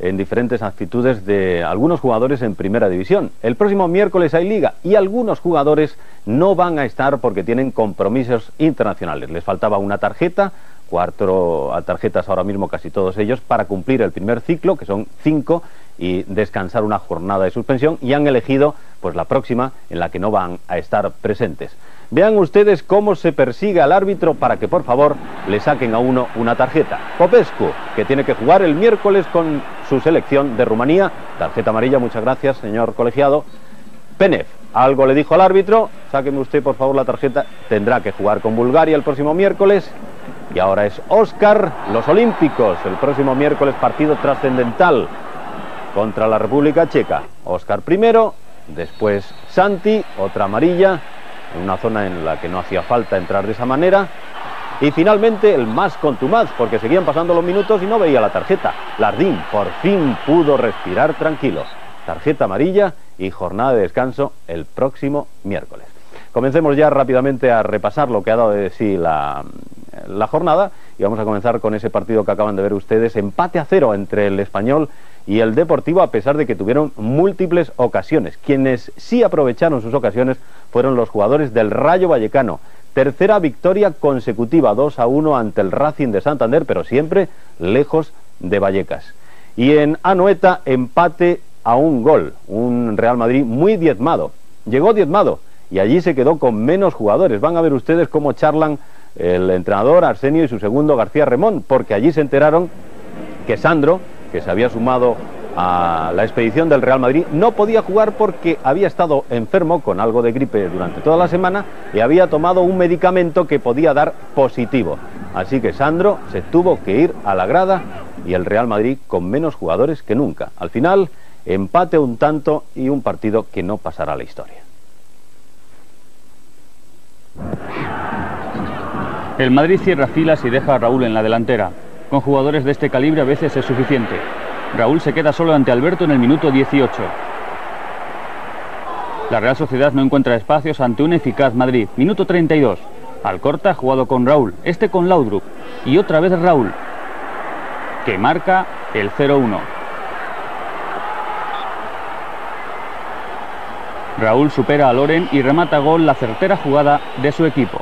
en diferentes actitudes de algunos jugadores en primera división. El próximo miércoles hay liga y algunos jugadores no van a estar porque tienen compromisos internacionales. Les faltaba una tarjeta, cuatro tarjetas ahora mismo casi todos ellos, para cumplir el primer ciclo, que son cinco, y descansar una jornada de suspensión, y han elegido pues la próxima en la que no van a estar presentes. Vean ustedes cómo se persigue al árbitro para que por favor le saquen a uno una tarjeta. Popescu, que tiene que jugar el miércoles con su selección de Rumanía. Tarjeta amarilla, muchas gracias, señor colegiado. Penev, algo le dijo al árbitro, sáqueme usted por favor la tarjeta, tendrá que jugar con Bulgaria el próximo miércoles. Y ahora es Oscar, los Olímpicos, el próximo miércoles partido trascendental contra la República Checa. Oscar primero, después Santi, otra amarilla, en una zona en la que no hacía falta entrar de esa manera. Y finalmente el más contumaz, porque seguían pasando los minutos y no veía la tarjeta. Lardín por fin pudo respirar tranquilo. Tarjeta amarilla y jornada de descanso el próximo miércoles. Comencemos ya rápidamente a repasar lo que ha dado de sí la, la jornada y vamos a comenzar con ese partido que acaban de ver ustedes, empate a cero entre el español y el Deportivo a pesar de que tuvieron múltiples ocasiones. Quienes sí aprovecharon sus ocasiones fueron los jugadores del Rayo Vallecano. Tercera victoria consecutiva, 2 a 1 ante el Racing de Santander, pero siempre lejos de Vallecas. Y en Anoeta, empate a un gol, un Real Madrid muy diezmado. Llegó diezmado y allí se quedó con menos jugadores. Van a ver ustedes cómo charlan el entrenador Arsenio y su segundo García Remón, porque allí se enteraron que Sandro, que se había sumado a la expedición del Real Madrid, no podía jugar porque había estado enfermo con algo de gripe durante toda la semana y había tomado un medicamento que podía dar positivo. Así que Sandro se tuvo que ir a la grada y el Real Madrid con menos jugadores que nunca. Al final, empate un tanto y un partido que no pasará a la historia. El Madrid cierra filas y deja a Raúl en la delantera. Con jugadores de este calibre a veces es suficiente. Raúl se queda solo ante Alberto en el minuto 18. La Real Sociedad no encuentra espacios ante un eficaz Madrid. Minuto 32. Alcorta jugado con Raúl, este con Laudrup. Y otra vez Raúl, que marca el 0-1. Raúl supera a Loren y remata gol la certera jugada de su equipo.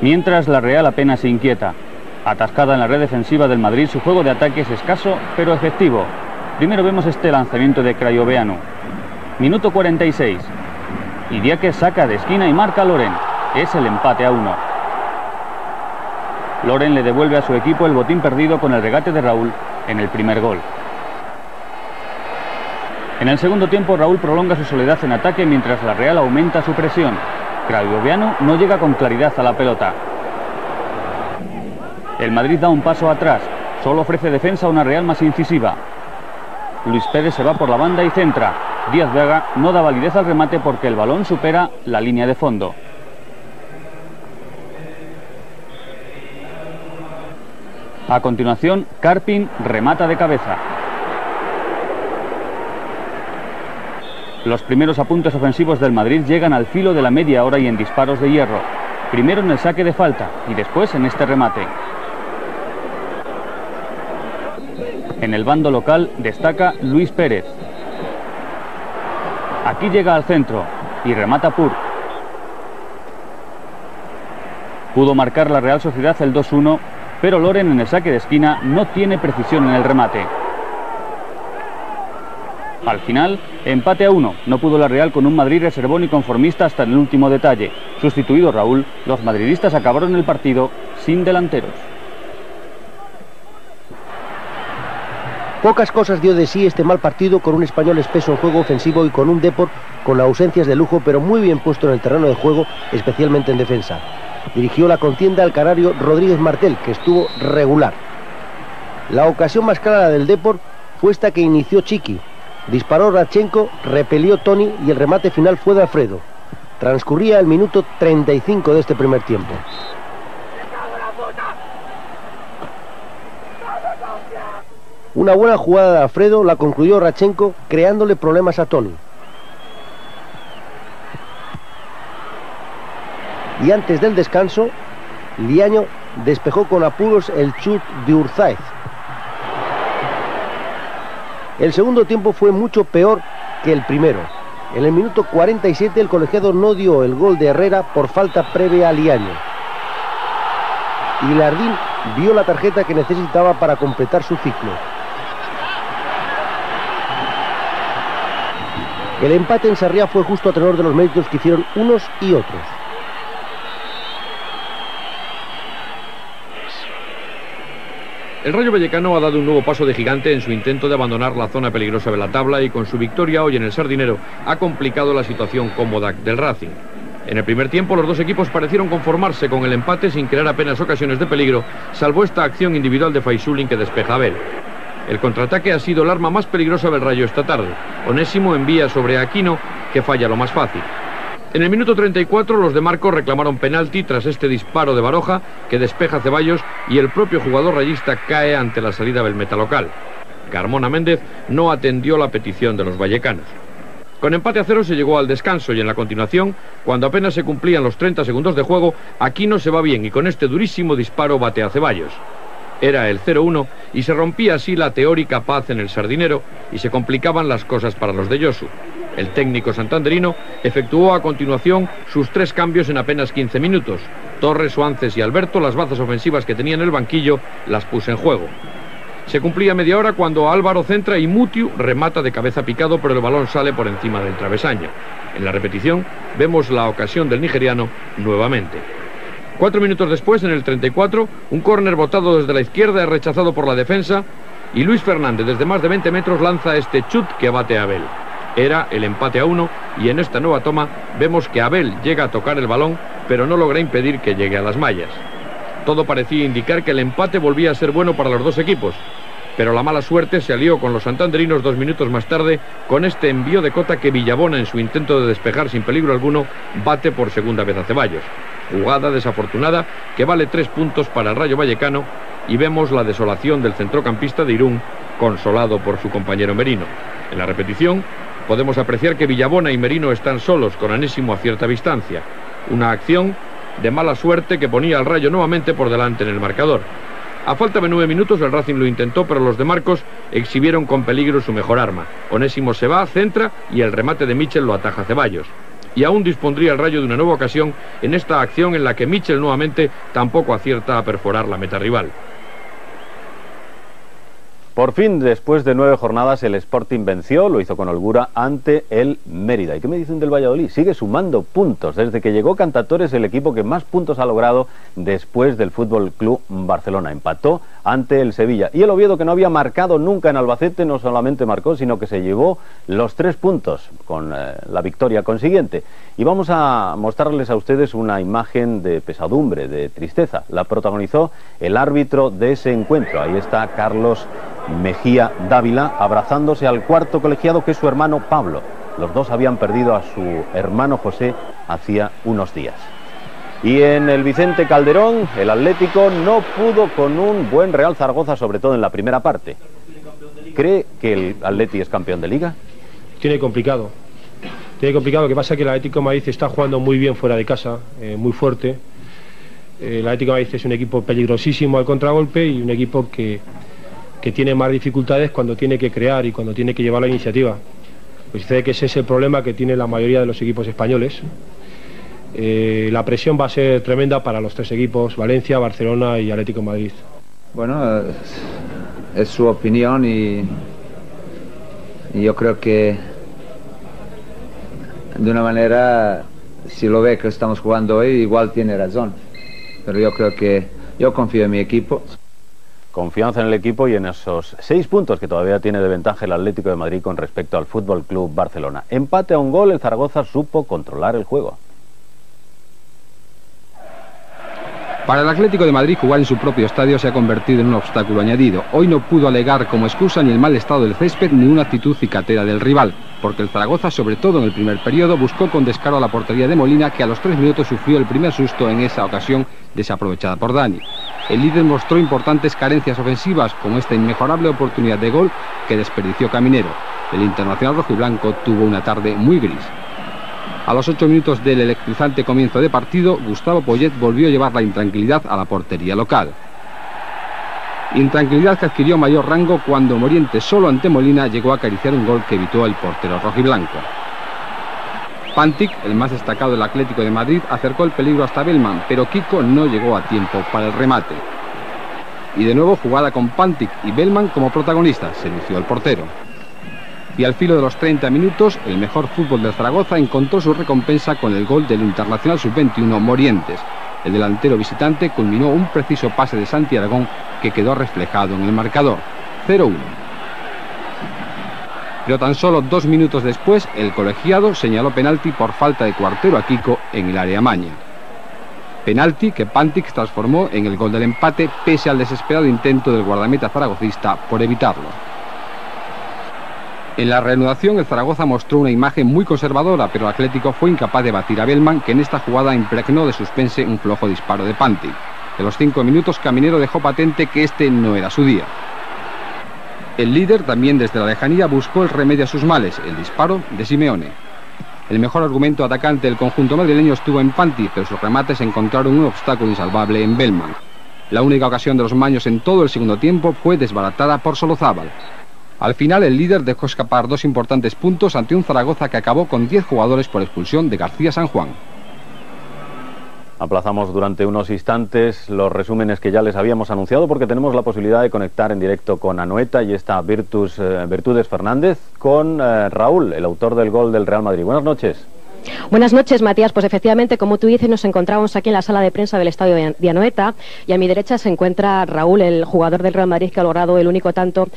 Mientras la Real apenas se inquieta. Atascada en la red defensiva del Madrid, su juego de ataque es escaso pero efectivo. Primero vemos este lanzamiento de Crayoveanu. Minuto 46. Idiáquez saca de esquina y marca a Loren. Es el empate a uno. Loren le devuelve a su equipo el botín perdido con el regate de Raúl en el primer gol. En el segundo tiempo Raúl prolonga su soledad en ataque mientras la Real aumenta su presión. Cravioviano no llega con claridad a la pelota. El Madrid da un paso atrás, solo ofrece defensa a una Real más incisiva. Luis Pérez se va por la banda y centra. Díaz Vega no da validez al remate porque el balón supera la línea de fondo. A continuación, Carpin remata de cabeza. Los primeros apuntes ofensivos del Madrid llegan al filo de la media hora y en disparos de hierro. Primero en el saque de falta y después en este remate. En el bando local destaca Luis Pérez. Aquí llega al centro y remata Pur. Pudo marcar la Real Sociedad el 2-1, pero Loren en el saque de esquina no tiene precisión en el remate. Al final, empate a uno. No pudo la Real con un Madrid reservón y conformista hasta el último detalle. Sustituido Raúl, los madridistas acabaron el partido sin delanteros. Pocas cosas dio de sí este mal partido con un español espeso en juego ofensivo y con un Deport con ausencias de lujo pero muy bien puesto en el terreno de juego, especialmente en defensa. Dirigió la contienda al canario Rodríguez Martel, que estuvo regular. La ocasión más clara del Deport fue esta que inició Chiqui, Disparó Rachenko, repelió Tony y el remate final fue de Alfredo. Transcurría el minuto 35 de este primer tiempo. Una buena jugada de Alfredo la concluyó Rachenko creándole problemas a Tony. Y antes del descanso, Liaño despejó con apuros el chut de Urzáez. El segundo tiempo fue mucho peor que el primero. En el minuto 47 el colegiado no dio el gol de Herrera por falta previa a Liaño. Y Lardín vio la tarjeta que necesitaba para completar su ciclo. El empate en Sarriá fue justo a tenor de los méritos que hicieron unos y otros. El Rayo Vallecano ha dado un nuevo paso de gigante en su intento de abandonar la zona peligrosa de la tabla y con su victoria hoy en el Sardinero ha complicado la situación cómoda del Racing. En el primer tiempo los dos equipos parecieron conformarse con el empate sin crear apenas ocasiones de peligro, salvo esta acción individual de Faisulin que despeja a Abel. El contraataque ha sido el arma más peligrosa del Rayo esta tarde. Onésimo envía sobre Aquino, que falla lo más fácil. En el minuto 34 los de Marco reclamaron penalti tras este disparo de Baroja que despeja Ceballos y el propio jugador rayista cae ante la salida del metalocal. Carmona Méndez no atendió la petición de los vallecanos. Con empate a cero se llegó al descanso y en la continuación, cuando apenas se cumplían los 30 segundos de juego, Aquino se va bien y con este durísimo disparo bate a Ceballos. Era el 0-1 y se rompía así la teórica paz en el sardinero y se complicaban las cosas para los de Yosu. El técnico santanderino efectuó a continuación sus tres cambios en apenas 15 minutos. Torres, Suances y Alberto, las bazas ofensivas que tenía en el banquillo, las puso en juego. Se cumplía media hora cuando Álvaro centra y Mutiu remata de cabeza picado, pero el balón sale por encima del travesaño. En la repetición vemos la ocasión del nigeriano nuevamente. Cuatro minutos después, en el 34, un córner botado desde la izquierda es rechazado por la defensa y Luis Fernández desde más de 20 metros lanza este chut que abate a Abel. Era el empate a uno y en esta nueva toma vemos que Abel llega a tocar el balón pero no logra impedir que llegue a las mallas. Todo parecía indicar que el empate volvía a ser bueno para los dos equipos, pero la mala suerte se alió con los santanderinos dos minutos más tarde con este envío de cota que Villabona en su intento de despejar sin peligro alguno bate por segunda vez a Ceballos. Jugada desafortunada que vale tres puntos para el Rayo Vallecano y vemos la desolación del centrocampista de Irún, consolado por su compañero Merino. En la repetición podemos apreciar que Villabona y Merino están solos con Anésimo a cierta distancia. Una acción de mala suerte que ponía al Rayo nuevamente por delante en el marcador. A falta de nueve minutos el Racing lo intentó, pero los de Marcos exhibieron con peligro su mejor arma. Onésimo se va, centra y el remate de Michel lo ataja Ceballos y aún dispondría el Rayo de una nueva ocasión en esta acción en la que Mitchell nuevamente tampoco acierta a perforar la meta rival. Por fin, después de nueve jornadas, el Sporting venció, lo hizo con holgura ante el Mérida. ¿Y qué me dicen del Valladolid? Sigue sumando puntos. Desde que llegó Cantatores, el equipo que más puntos ha logrado después del Fútbol Club Barcelona. Empató ante el Sevilla. Y el Oviedo, que no había marcado nunca en Albacete, no solamente marcó, sino que se llevó los tres puntos con eh, la victoria consiguiente. Y vamos a mostrarles a ustedes una imagen de pesadumbre, de tristeza. La protagonizó el árbitro de ese encuentro. Ahí está Carlos Mejía Dávila, abrazándose al cuarto colegiado que es su hermano Pablo. Los dos habían perdido a su hermano José hacía unos días. Y en el Vicente Calderón, el Atlético no pudo con un buen Real Zaragoza, sobre todo en la primera parte. ¿Cree que el Atleti es campeón de liga? Tiene complicado. Tiene complicado. Lo que pasa es que el Atlético Madrid está jugando muy bien fuera de casa, eh, muy fuerte. El Atlético Madrid es un equipo peligrosísimo al contragolpe y un equipo que, que tiene más dificultades cuando tiene que crear y cuando tiene que llevar la iniciativa. Pues dice que ese es el problema que tiene la mayoría de los equipos españoles. Eh, la presión va a ser tremenda para los tres equipos, Valencia, Barcelona y Atlético Madrid. Bueno, es, su opinión y, y, yo creo que de una manera, si lo ve que estamos jugando hoy, igual tiene razón. Pero yo creo que yo confío en mi equipo confianza en el equipo y en esos seis puntos que todavía tiene de ventaja el Atlético de Madrid con respecto al Fútbol Club Barcelona. Empate a un gol, el Zaragoza supo controlar el juego. Para el Atlético de Madrid jugar en su propio estadio se ha convertido en un obstáculo añadido. Hoy no pudo alegar como excusa ni el mal estado del césped ni una actitud cicatera del rival, porque el Zaragoza, sobre todo en el primer periodo, buscó con descaro a la portería de Molina, que a los tres minutos sufrió el primer susto en esa ocasión desaprovechada por Dani el líder mostró importantes carencias ofensivas, como esta inmejorable oportunidad de gol que desperdició Caminero. El internacional rojiblanco tuvo una tarde muy gris. A los ocho minutos del electrizante comienzo de partido, Gustavo Poyet volvió a llevar la intranquilidad a la portería local. Intranquilidad que adquirió mayor rango cuando Moriente solo ante Molina llegó a acariciar un gol que evitó el portero rojiblanco. Pantic, el más destacado del Atlético de Madrid, acercó el peligro hasta Bellman, pero Kiko no llegó a tiempo para el remate. Y de nuevo jugada con Pantic y Bellman como protagonistas, se lució el portero. Y al filo de los 30 minutos, el mejor fútbol de Zaragoza encontró su recompensa con el gol del Internacional Sub-21 Morientes, el delantero visitante culminó un preciso pase de Santi Aragón que quedó reflejado en el marcador. 0-1. Pero tan solo dos minutos después, el colegiado señaló penalti por falta de cuartero a Kiko en el área maña. Penalti que Pantix transformó en el gol del empate pese al desesperado intento del guardameta zaragocista por evitarlo. En la reanudación, el Zaragoza mostró una imagen muy conservadora, pero el Atlético fue incapaz de batir a Bellman, que en esta jugada impregnó de suspense un flojo disparo de Panti. En los cinco minutos, Caminero dejó patente que este no era su día. El líder, también desde la lejanía, buscó el remedio a sus males, el disparo de Simeone. El mejor argumento atacante del conjunto madrileño estuvo en Panti, pero sus remates encontraron un obstáculo insalvable en Bellman. La única ocasión de los maños en todo el segundo tiempo fue desbaratada por Solozábal. Al final el líder dejó escapar dos importantes puntos ante un Zaragoza que acabó con 10 jugadores por expulsión de García San Juan. Aplazamos durante unos instantes los resúmenes que ya les habíamos anunciado porque tenemos la posibilidad de conectar en directo con Anoeta y esta Virtus, eh, Virtudes Fernández con eh, Raúl, el autor del gol del Real Madrid. Buenas noches. Buenas noches, Matías. Pues efectivamente, como tú dices, nos encontramos aquí en la sala de prensa del Estadio de Anoeta y a mi derecha se encuentra Raúl, el jugador del Real Madrid que ha logrado el único tanto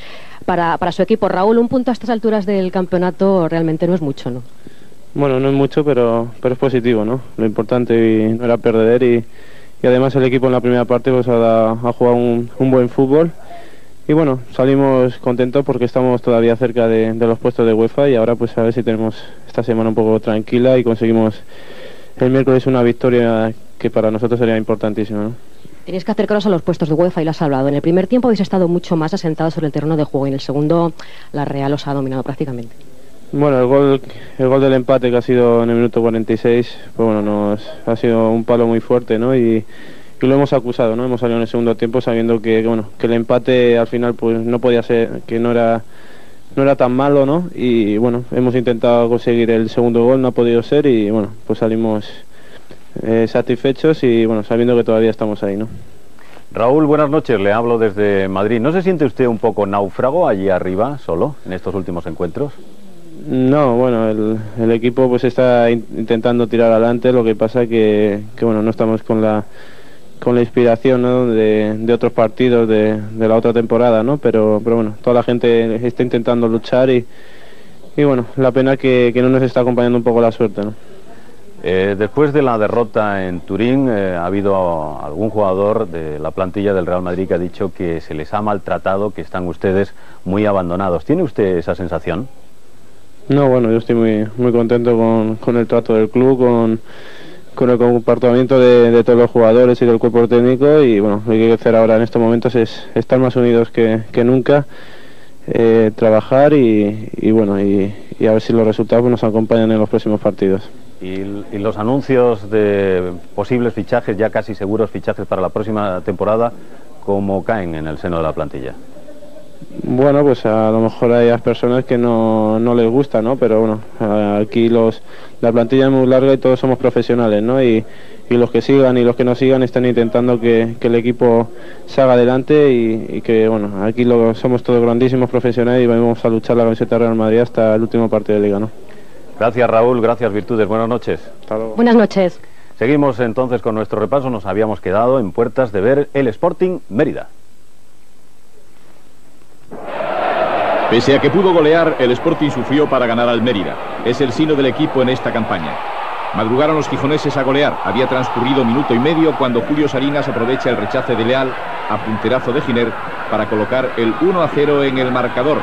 para, su equipo. Raúl, un punto a estas alturas del campeonato realmente no es mucho, ¿no? Bueno, no es mucho, pero, pero es positivo, ¿no? Lo importante no era perder y, además el equipo en la primera parte pues, ha, jugado un, buen fútbol y bueno, salimos contentos porque estamos todavía cerca de, de, los puestos de UEFA y ahora pues a ver si tenemos esta semana un poco tranquila y conseguimos el miércoles una victoria que para nosotros sería importantísima. ¿no? Tenéis que acercaros a los puestos de UEFA y lo has hablado. En el primer tiempo habéis estado mucho más asentados sobre el terreno de juego y en el segundo la Real os ha dominado prácticamente. Bueno, el gol, el gol del empate que ha sido en el minuto 46, pues bueno, nos ha sido un palo muy fuerte, ¿no? Y, lo hemos acusado, ¿no? Hemos salido en el segundo tiempo sabiendo que, bueno, que el empate al final pues no podía ser, que no era no era tan malo, ¿no? Y bueno, hemos intentado conseguir el segundo gol, no ha podido ser y bueno, pues salimos eh, satisfechos y bueno, sabiendo que todavía estamos ahí, ¿no? Raúl, buenas noches, le hablo desde Madrid. ¿No se siente usted un poco náufrago allí arriba, solo, en estos últimos encuentros? No, bueno, el, equipo pues está intentando tirar adelante, lo que pasa que, que bueno, no estamos con la con la inspiración de, otros partidos de, la otra temporada, ¿no? Pero, pero bueno, toda la gente está intentando luchar y, y bueno, la pena que, que no nos está acompañando un poco la suerte, ¿no? Eh, después de la derrota en Turín, eh, ha habido algún jugador de la plantilla del Real Madrid que ha dicho que se les ha maltratado, que están ustedes muy abandonados. ¿Tiene usted esa sensación? No, bueno, yo estoy muy, muy contento con, con el trato del club, con con el comportamiento de, todos los jugadores y del cuerpo técnico y bueno, lo que hay que hacer ahora en estos momentos es estar más unidos que, nunca, eh, trabajar y, bueno, y, a ver si los resultados nos acompañan en los próximos partidos. ¿Y, ¿Y, los anuncios de posibles fichajes, ya casi seguros fichajes para la próxima temporada, cómo caen en el seno de la plantilla? Bueno, pues a lo mejor hay personas que no, no les gusta, ¿no? Pero bueno, aquí los, la plantilla es muy larga y todos somos profesionales, ¿no? Y, y los que sigan y los que no sigan están intentando que, que el equipo salga adelante y, que, bueno, aquí lo, somos todos grandísimos profesionales y vamos a luchar la camiseta Real Madrid hasta el último partido de Liga, ¿no? Gracias Raúl, gracias Virtudes, buenas noches. Buenas noches. Seguimos entonces con nuestro repaso, nos habíamos quedado en puertas de ver el Sporting Mérida. Pese a que pudo golear, el Sporting sufrió para ganar al Mérida. Es el sino del equipo en esta campaña. Madrugaron los gijoneses a golear. Había transcurrido minuto y medio cuando Julio Salinas aprovecha el rechace de Leal a punterazo de Giner para colocar el 1 a 0 en el marcador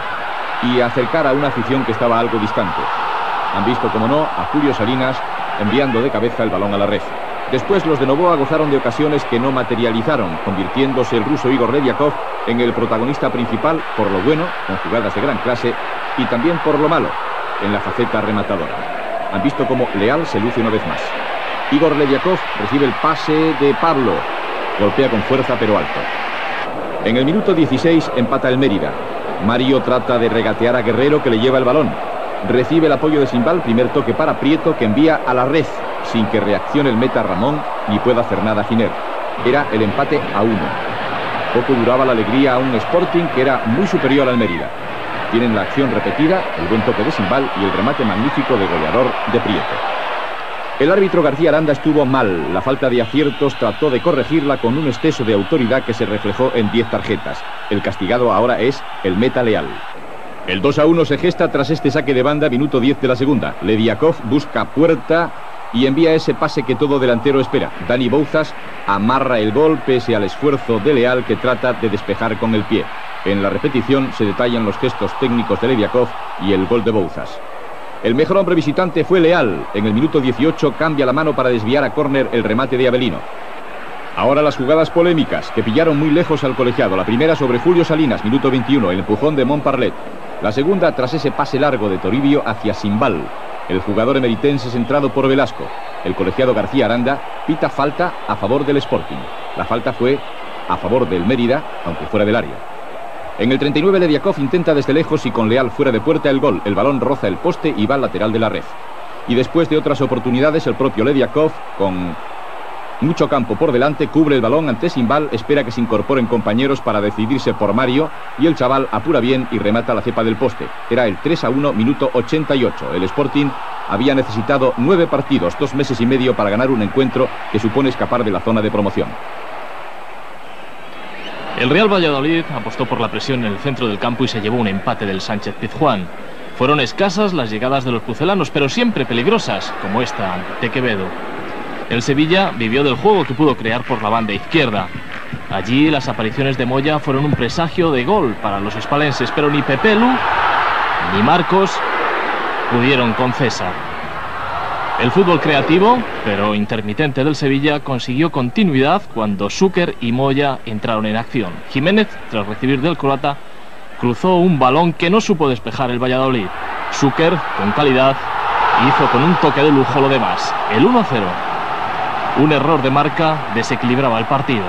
y acercar a una afición que estaba algo distante. Han visto, como no, a Julio Salinas enviando de cabeza el balón a la red. Después los de Novoa gozaron de ocasiones que no materializaron, convirtiéndose el ruso Igor Rediakov en el protagonista principal por lo bueno, con jugadas de gran clase, y también por lo malo, en la faceta rematadora. han visto cómo Leal se luce una vez más. Igor Leviakov recibe el pase de Pablo. Golpea con fuerza pero alto. En el minuto 16 empata el Mérida. Mario trata de regatear a Guerrero que le lleva el balón. Recibe el apoyo de Simbal, primer toque para Prieto que envía a la red, sin que reaccione el meta Ramón ni pueda hacer nada Giner. Era el empate a uno. Poco duraba la alegría a un Sporting que era muy superior al Mérida. Tienen la acción repetida, el buen toque de Simbal y el remate magnífico de goleador de Prieto. El árbitro García Aranda estuvo mal. La falta de aciertos trató de corregirla con un exceso de autoridad que se reflejó en 10 tarjetas. El castigado ahora es el Meta Leal. El 2 a 1 se gesta tras este saque de banda, minuto 10 de la segunda. Lediakov busca puerta y envía ese pase que todo delantero espera. Dani Bouzas amarra el gol pese al esfuerzo de Leal que trata de despejar con el pie. En la repetición se detallan los gestos técnicos de Lediakov y el gol de Bouzas. El mejor hombre visitante fue Leal. En el minuto 18 cambia la mano para desviar a córner el remate de Avelino. Ahora las jugadas polémicas que pillaron muy lejos al colegiado. La primera sobre Julio Salinas, minuto 21, el empujón de Montparlet. La segunda tras ese pase largo de Toribio hacia Simbal. El jugador emeritense centrado por Velasco. El colegiado García Aranda pita falta a favor del Sporting. La falta fue a favor del Mérida, aunque fuera del área. En el 39 Lediakov intenta desde lejos y con Leal fuera de puerta el gol. El balón roza el poste y va al lateral de la red. Y después de otras oportunidades, el propio Lediakov, con mucho campo por delante, cubre el balón ante Simbal, espera que se incorporen compañeros para decidirse por Mario y el chaval apura bien y remata la cepa del poste. Era el 3 a 1, minuto 88. El Sporting había necesitado nueve partidos, dos meses y medio para ganar un encuentro que supone escapar de la zona de promoción. El Real Valladolid apostó por la presión en el centro del campo y se llevó un empate del Sánchez Pizjuán. Fueron escasas las llegadas de los pucelanos, pero siempre peligrosas, como esta de Quevedo. El Sevilla vivió del juego que pudo crear por la banda izquierda. Allí las apariciones de Moya fueron un presagio de gol para los hispalenses, pero ni Pepelu ni Marcos pudieron con César. El fútbol creativo, pero intermitente del Sevilla, consiguió continuidad cuando Zucker y Moya entraron en acción. Jiménez, tras recibir del croata, cruzó un balón que no supo despejar el Valladolid. Zucker, con calidad, hizo con un toque de lujo lo demás. El 1-0. Un error de marca desequilibraba el partido.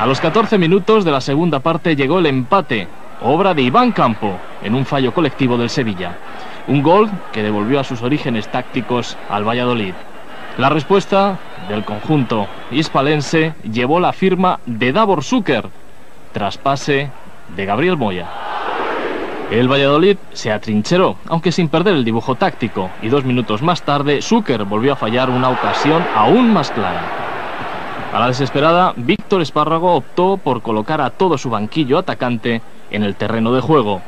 A los 14 minutos de la segunda parte llegó el empate obra de Iván Campo, en un fallo colectivo del Sevilla. Un gol que devolvió a sus orígenes tácticos al Valladolid. La respuesta del conjunto hispalense llevó la firma de Davor Zucker, traspase de Gabriel Moya. El Valladolid se atrincheró, aunque sin perder el dibujo táctico, y dos minutos más tarde Zucker volvió a fallar una ocasión aún más clara. A la desesperada, Víctor Espárrago optó por colocar a todo su banquillo atacante en el terreno de juego.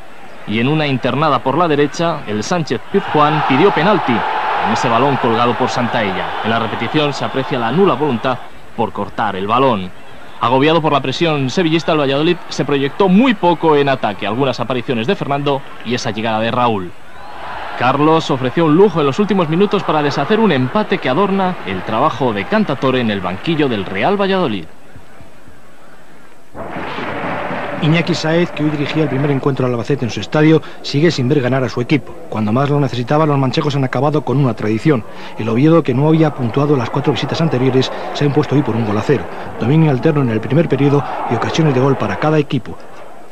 Y en una internada por la derecha, el Sánchez Pizjuán pidió penalti en ese balón colgado por Santaella. En la repetición se aprecia la nula voluntad por cortar el balón. Agobiado por la presión sevillista, el Valladolid se proyectó muy poco en ataque. Algunas apariciones de Fernando y esa llegada de Raúl. Carlos ofreció un lujo en los últimos minutos para deshacer un empate que adorna el trabajo de Cantatore en el banquillo del Real Valladolid. Iñaki Saez, que hoy dirigía el primer encuentro al Albacete en su estadio, sigue sin ver ganar a su equipo. Cuando más lo necesitaba, los manchegos han acabado con una tradición. El Oviedo, que no había puntuado las cuatro visitas anteriores, se ha impuesto hoy por un gol a cero. Dominio alterno en el primer periodo y ocasiones de gol para cada equipo.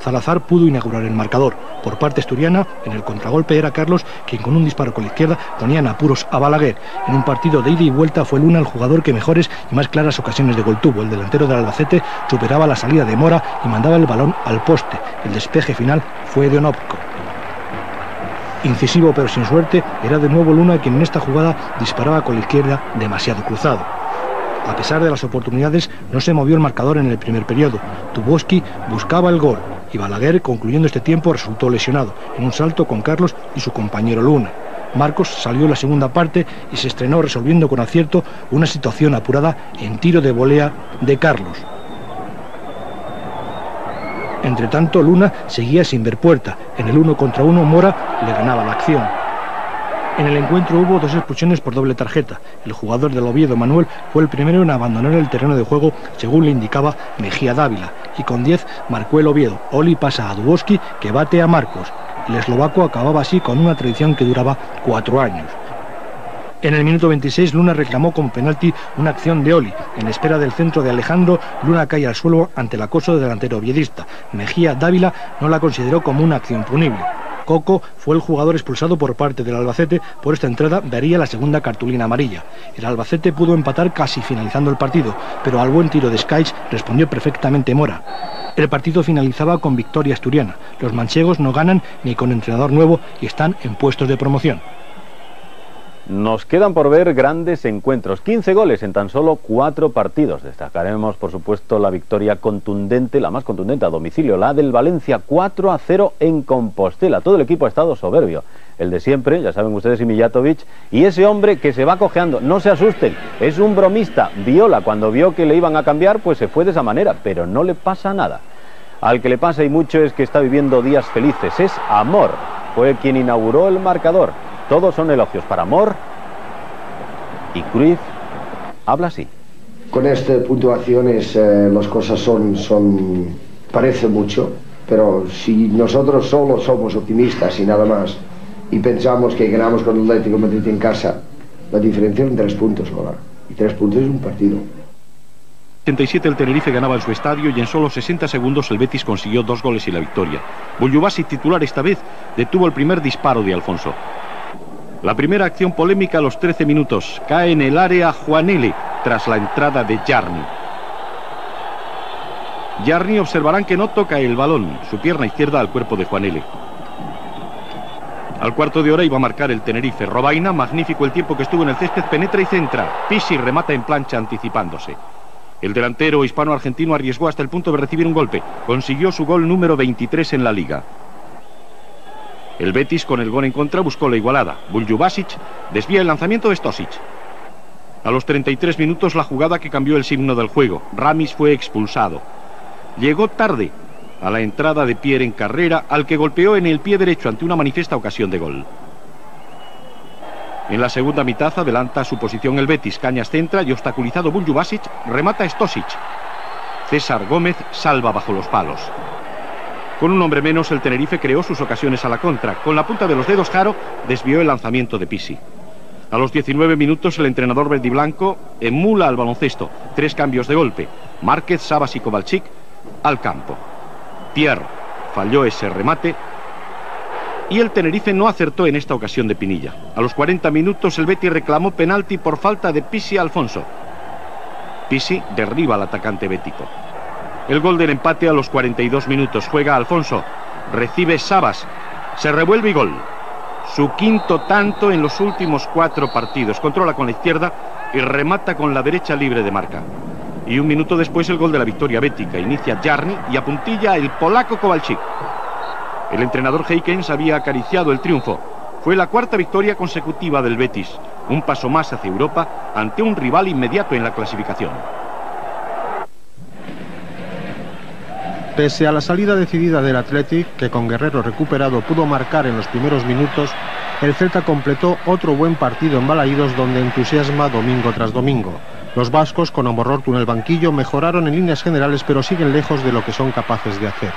Salazar pudo inaugurar el marcador. Por parte asturiana, en el contragolpe era Carlos quien con un disparo con la izquierda ponía en apuros a Balaguer. En un partido de ida y vuelta fue Luna el jugador que mejores y más claras ocasiones de gol tuvo. El delantero del Albacete superaba la salida de Mora y mandaba el balón al poste. El despeje final fue de Onopco. Incisivo pero sin suerte, era de nuevo Luna quien en esta jugada disparaba con la izquierda demasiado cruzado. A pesar de las oportunidades, no se movió el marcador en el primer periodo. Tuboski buscaba el gol y Balaguer, concluyendo este tiempo, resultó lesionado en un salto con Carlos y su compañero Luna. Marcos salió en la segunda parte y se estrenó resolviendo con acierto una situación apurada en tiro de volea de Carlos. Entre tanto, Luna seguía sin ver puerta. En el uno contra uno, Mora le ganaba la acción. En el encuentro hubo dos expulsiones por doble tarjeta. El jugador del Oviedo, Manuel, fue el primero en abandonar el terreno de juego, según le indicaba Mejía Dávila, y con 10 marcó el Oviedo. Oli pasa a Duboski, que bate a Marcos. El eslovaco acababa así con una tradición que duraba cuatro años. En el minuto 26, Luna reclamó con penalti una acción de Oli. En espera del centro de Alejandro, Luna cae al suelo ante el acoso del delantero oviedista. Mejía Dávila no la consideró como una acción punible. Coco fue el jugador expulsado por parte del Albacete. Por esta entrada vería la segunda cartulina amarilla. El Albacete pudo empatar casi finalizando el partido, pero al buen tiro de Skies respondió perfectamente Mora. El partido finalizaba con victoria asturiana. Los manchegos no ganan ni con entrenador nuevo y están en puestos de promoción. Nos quedan por ver grandes encuentros, 15 goles en tan solo cuatro partidos. Destacaremos, por supuesto, la victoria contundente, la más contundente a domicilio, la del Valencia 4 a 0 en Compostela. Todo el equipo ha estado soberbio. El de siempre, ya saben ustedes, y Mijatovic, y ese hombre que se va cojeando, no se asusten, es un bromista. Viola, cuando vio que le iban a cambiar, pues se fue de esa manera, pero no le pasa nada. Al que le pasa y mucho es que está viviendo días felices, es Amor. Fue quien inauguró el marcador. Todos son elogios para Amor. Y Cruyff habla así. Con esta puntuación eh, las cosas son, son, parece mucho, pero si nosotros solo somos optimistas y nada más, y pensamos que ganamos con el Atlético de Madrid en casa, la diferencia son tres puntos ahora. Y tres puntos es un partido. 77 el Tenerife ganaba en su estadio y en solo 60 segundos el Betis consiguió dos goles y la victoria. Bullubasi, titular esta vez, detuvo el primer disparo de Alfonso. La primera acción polémica a los 13 minutos. Cae en el área Juanelli tras la entrada de Jarni. Jarni observarán que no toca el balón, su pierna izquierda al cuerpo de Juanelli. Al cuarto de hora iba a marcar el Tenerife. Robaina, magnífico el tiempo que estuvo en el césped, penetra y centra. Pisi remata en plancha anticipándose. El delantero hispano-argentino arriesgó hasta el punto de recibir un golpe. Consiguió su gol número 23 en la liga. El Betis con el gol en contra buscó la igualada. Buljubasic desvía el lanzamiento de Stosic. A los 33 minutos la jugada que cambió el signo del juego. Ramis fue expulsado. Llegó tarde a la entrada de Pierre en carrera al que golpeó en el pie derecho ante una manifiesta ocasión de gol. En la segunda mitad adelanta su posición el Betis. Cañas centra y obstaculizado Buljubasic remata Stosic. César Gómez salva bajo los palos. Con un hombre menos, el Tenerife creó sus ocasiones a la contra. Con la punta de los dedos, Jaro desvió el lanzamiento de Pisi. A los 19 minutos, el entrenador verdiblanco emula al baloncesto. Tres cambios de golpe. Márquez, Sabas y Kovalchik al campo. Pierre falló ese remate y el Tenerife no acertó en esta ocasión de Pinilla. A los 40 minutos el Betty reclamó penalti por falta de Pisi Alfonso. Pisi derriba al atacante bético. El gol del empate a los 42 minutos. Juega Alfonso. Recibe Sabas. Se revuelve y gol. Su quinto tanto en los últimos cuatro partidos. Controla con la izquierda y remata con la derecha libre de marca. Y un minuto después el gol de la victoria bética. Inicia Jarni y apuntilla el polaco Kowalczyk. El entrenador Heikens había acariciado el triunfo. Fue la cuarta victoria consecutiva del Betis. Un paso más hacia Europa ante un rival inmediato en la clasificación. Pese a la salida decidida del Athletic, que con Guerrero recuperado pudo marcar en los primeros minutos, el Celta completó otro buen partido en Balaídos donde entusiasma domingo tras domingo. Los vascos, con Amorortu en el banquillo, mejoraron en líneas generales pero siguen lejos de lo que son capaces de hacer.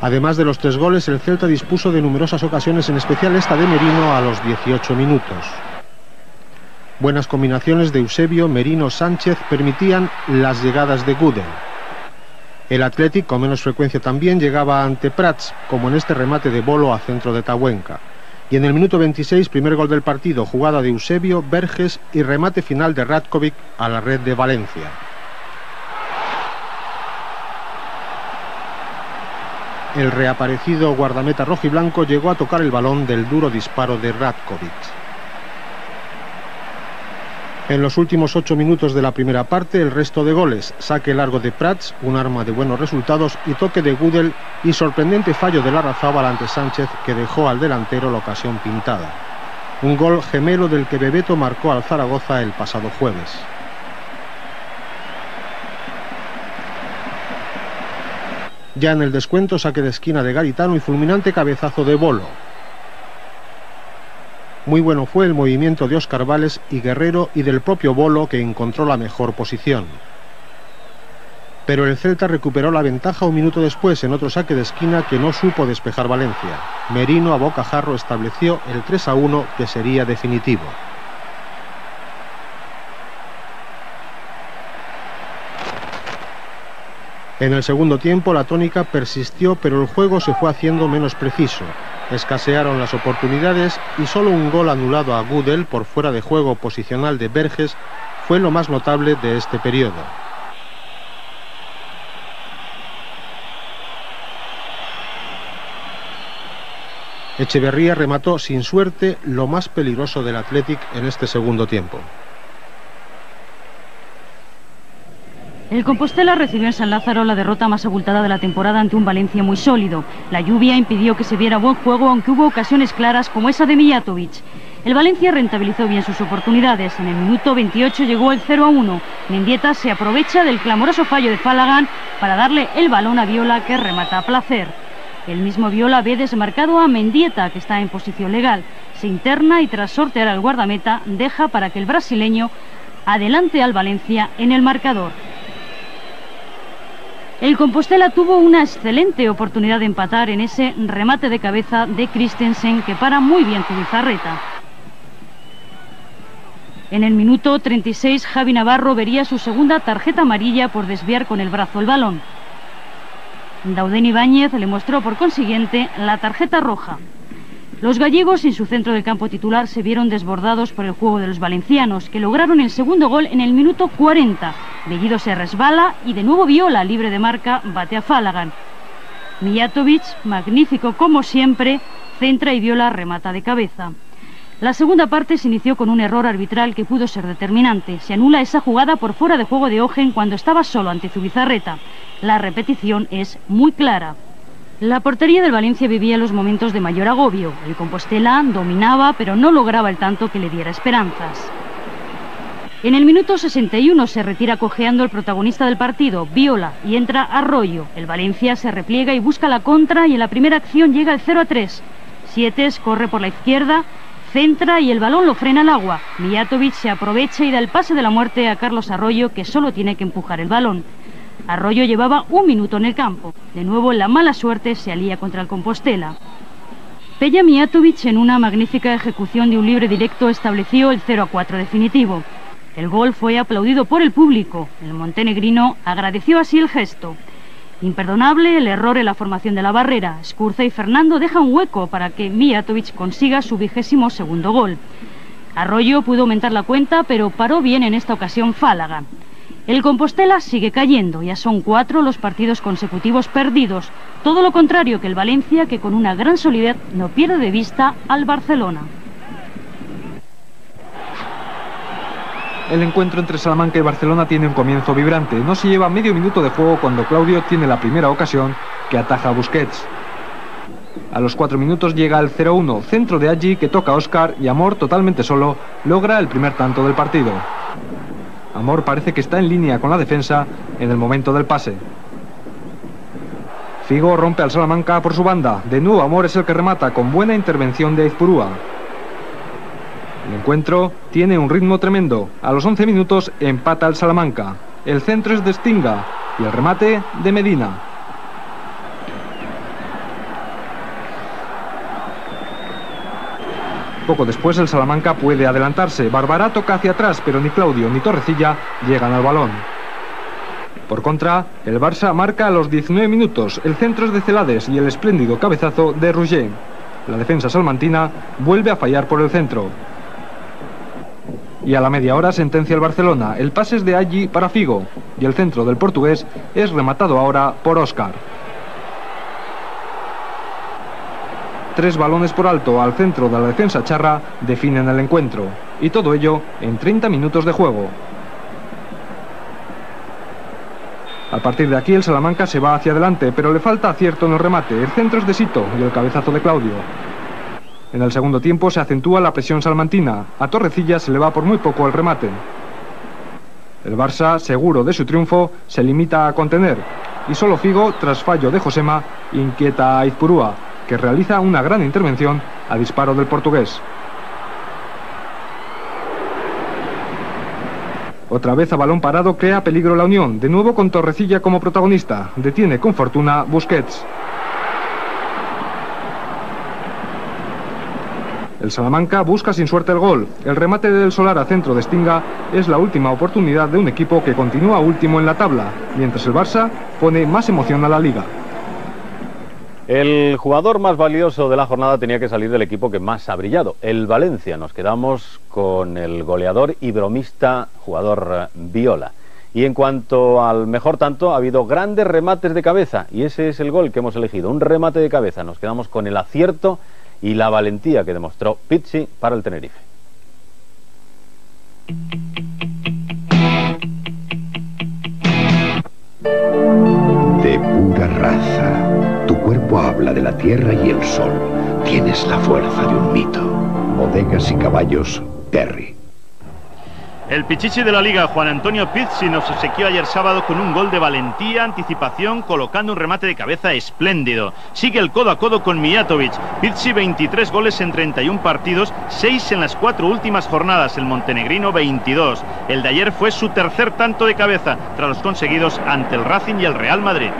Además de los tres goles, el Celta dispuso de numerosas ocasiones, en especial esta de Merino a los 18 minutos. Buenas combinaciones de Eusebio, Merino, Sánchez permitían las llegadas de Gudel. El Athletic, con menos frecuencia también, llegaba ante Prats, como en este remate de Bolo a centro de Tahuenca. Y en el minuto 26, primer gol del partido, jugada de Eusebio, Verges y remate final de Ratkovic a la red de Valencia. El reaparecido guardameta rojiblanco llegó a tocar el balón del duro disparo de Ratkovic. En los últimos ocho minutos de la primera parte, el resto de goles, saque largo de Prats, un arma de buenos resultados, y toque de Gudel y sorprendente fallo de la Larrazábal ante Sánchez que dejó al delantero la ocasión pintada. Un gol gemelo del que Bebeto marcó al Zaragoza el pasado jueves. Ya en el descuento, saque de esquina de Garitano y fulminante cabezazo de Bolo. Muy bueno fue el movimiento de Óscar Vales y Guerrero y del propio Bolo que encontró la mejor posición. Pero el Celta recuperó la ventaja un minuto después en otro saque de esquina que no supo despejar Valencia. Merino a bocajarro estableció el 3 a 1 que sería definitivo. En el segundo tiempo la tónica persistió, pero el juego se fue haciendo menos preciso. Escasearon las oportunidades y solo un gol anulado a Gudel por fuera de juego posicional de Berges fue lo más notable de este periodo. Echeverría remató sin suerte lo más peligroso del Athletic en este segundo tiempo. El Compostela recibió en San Lázaro la derrota más abultada de la temporada ante un Valencia muy sólido. La lluvia impidió que se viera buen juego, aunque hubo ocasiones claras como esa de Mijatovic. El Valencia rentabilizó bien sus oportunidades. En el minuto 28 llegó el 0 a 1. Mendieta se aprovecha del clamoroso fallo de Falagan para darle el balón a Viola que remata a placer. El mismo Viola ve desmarcado a Mendieta, que está en posición legal. Se interna y tras sortear al guardameta deja para que el brasileño adelante al Valencia en el marcador. El Compostela tuvo una excelente oportunidad de empatar en ese remate de cabeza de Christensen que para muy bien su bizarreta. En el minuto 36 Javi Navarro vería su segunda tarjeta amarilla por desviar con el brazo el balón. Dauden Ibáñez le mostró por consiguiente la tarjeta roja. Los gallegos en su centro del campo titular se vieron desbordados por el juego de los valencianos, que lograron el segundo gol en el minuto 40. Bellido se resbala y de nuevo Viola, libre de marca, bate a Falagan. Mijatovic, magnífico como siempre, centra y Viola remata de cabeza. La segunda parte se inició con un error arbitral que pudo ser determinante. Se anula esa jugada por fuera de juego de Ogen cuando estaba solo ante Zubizarreta. La repetición es muy clara. La portería del Valencia vivía los momentos de mayor agobio. El Compostela dominaba, pero no lograba el tanto que le diera esperanzas. En el minuto 61 se retira cojeando el protagonista del partido, Viola, y entra Arroyo. El Valencia se repliega y busca la contra y en la primera acción llega el 0 a 3. Sietes corre por la izquierda, centra y el balón lo frena al agua. Mijatovic se aprovecha y da el pase de la muerte a Carlos Arroyo que solo tiene que empujar el balón. Arroyo llevaba un minuto en el campo. De nuevo la mala suerte se alía contra el Compostela. Peja Mijatovic en una magnífica ejecución de un libre directo estableció el 0 a 4 definitivo. El gol fue aplaudido por el público. El montenegrino agradeció así el gesto. Imperdonable el error en la formación de la barrera. Escurza y Fernando dejan hueco para que Mijatovic consiga su vigésimo segundo gol. Arroyo pudo aumentar la cuenta, pero paró bien en esta ocasión Fálaga. El Compostela sigue cayendo, ya son cuatro los partidos consecutivos perdidos, todo lo contrario que el Valencia que con una gran solidez no pierde de vista al Barcelona. El encuentro entre Salamanca y Barcelona tiene un comienzo vibrante. No se lleva medio minuto de juego cuando Claudio tiene la primera ocasión que ataja a Busquets. A los cuatro minutos llega el 0-1, centro de allí que toca Oscar y Amor, totalmente solo, logra el primer tanto del partido. Amor parece que está en línea con la defensa en el momento del pase. Figo rompe al Salamanca por su banda. De nuevo Amor es el que remata con buena intervención de Aizpurúa. El encuentro tiene un ritmo tremendo. A los 11 minutos empata el Salamanca. El centro es de Stinga y el remate de Medina. Poco después el Salamanca puede adelantarse. Barbará toca hacia atrás, pero ni Claudio ni Torrecilla llegan al balón. Por contra, el Barça marca a los 19 minutos. El centro es de Celades y el espléndido cabezazo de Rouget. La defensa salmantina vuelve a fallar por el centro. Y a la media hora sentencia el Barcelona. El pase es de allí para Figo y el centro del portugués es rematado ahora por Oscar. Tres balones por alto al centro de la defensa charra definen el encuentro. Y todo ello en 30 minutos de juego. A partir de aquí el Salamanca se va hacia adelante, pero le falta acierto en el remate. El centro es de Sito y el cabezazo de Claudio. En el segundo tiempo se acentúa la presión salmantina. A Torrecilla se le va por muy poco el remate. El Barça, seguro de su triunfo, se limita a contener. Y solo Figo, tras fallo de Josema, inquieta a Izpurúa, que realiza una gran intervención a disparo del portugués. Otra vez a balón parado crea peligro la Unión, de nuevo con Torrecilla como protagonista. Detiene con fortuna Busquets. El Salamanca busca sin suerte el gol. El remate del Solar a centro de Stinga es la última oportunidad de un equipo que continúa último en la tabla, mientras el Barça pone más emoción a la liga. El jugador más valioso de la jornada tenía que salir del equipo que más ha brillado, el Valencia. Nos quedamos con el goleador y bromista jugador eh, Viola. Y en cuanto al mejor tanto, ha habido grandes remates de cabeza y ese es el gol que hemos elegido, un remate de cabeza. Nos quedamos con el acierto y la valentía que demostró Pizzi para el Tenerife. De pura raza, cuerpo habla de la tierra y el sol. Tienes la fuerza de un mito. Bodegas y caballos, Terry. El pichichi de la liga, Juan Antonio Pizzi, nos obsequió ayer sábado con un gol de valentía, anticipación, colocando un remate de cabeza espléndido. Sigue el codo a codo con Mijatovic. Pizzi 23 goles en 31 partidos, 6 en las cuatro últimas jornadas. El montenegrino 22. El de ayer fue su tercer tanto de cabeza, tras los conseguidos ante el Racing y el Real Madrid.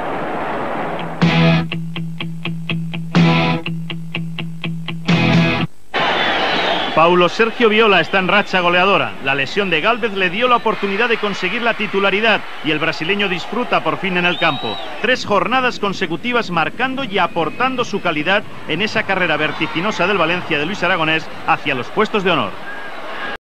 Paulo Sergio Viola está en racha goleadora. La lesión de Galvez le dio la oportunidad de conseguir la titularidad y el brasileño disfruta por fin en el campo. Tres jornadas consecutivas marcando y aportando su calidad en esa carrera vertiginosa del Valencia de Luis Aragonés hacia los puestos de honor.